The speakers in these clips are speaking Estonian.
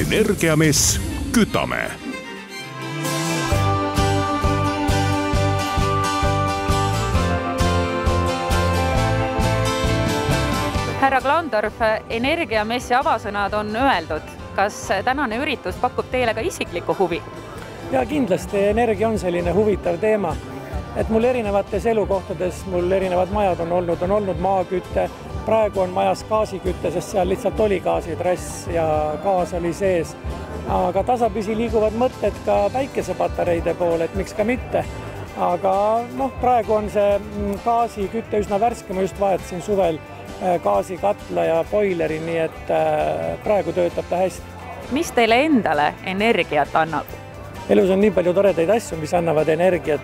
energiamess, kütame härra Klandorf, Energiamessi avasõnad on öeldud. kas tänane üritus pakub teile ka isiklikku huvi? ja kindlasti energia on selline huvitav teema, et mul erinevates elukohtades, mul erinevad majad on olnud, on olnud maaküte, praegu on majas gaasiküte, sest seal lihtsalt oli gaasitrass ja gaas oli sees. aga tasapisi liiguvad mõtted ka päikesepatareide poole, et miks ka mitte. aga noh, praegu on see gaasiküte üsna värske, ma just vahetasin suvel gaasikatla ja boileri, nii et äh, praegu töötab ta hästi. mis teile endale energiat annab? elus on nii palju toredaid asju, mis annavad energiat,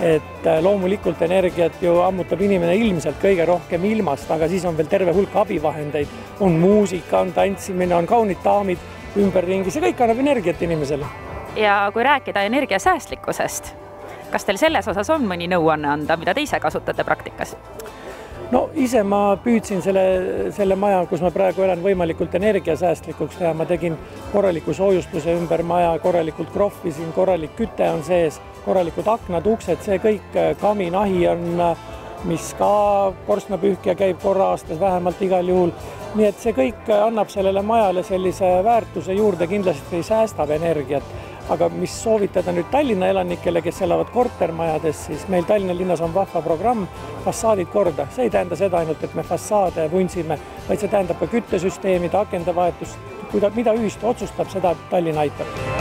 et äh, loomulikult energiat ju ammutab inimene ilmselt kõige rohkem ilmast, aga siis on veel terve hulk abivahendeid, on muusika, on tantsimine, on kaunid daamid ümberringi, see kõik annab energiat inimesele. ja kui rääkida energiasäästlikkusest, kas teil selles osas on mõni nõuanne anda, mida te ise kasutate praktikas? No ise ma püüdsin selle, selle maja, kus ma praegu elan, võimalikult energiasäästlikuks teha, ma tegin korraliku soojustuse ümber maja, korralikult krohvisin, korralik küte on sees, korralikud aknad, uksed, see kõik, kaminahi on, mis ka korstnapühkija käib korra aastas vähemalt igal juhul. nii et see kõik annab sellele majale sellise väärtuse juurde, kindlasti säästab energiat aga mis soovitada nüüd Tallinna elanikele, kes elavad kortermajades, siis meil Tallinna linnas on vahva programm Fassaadid korda. see ei tähenda seda ainult, et me fassaade vuntsime, vaid see tähendab ka küttesüsteemide, akende vahetust. kui ta, mida ühistu otsustab, seda Tallinn aitab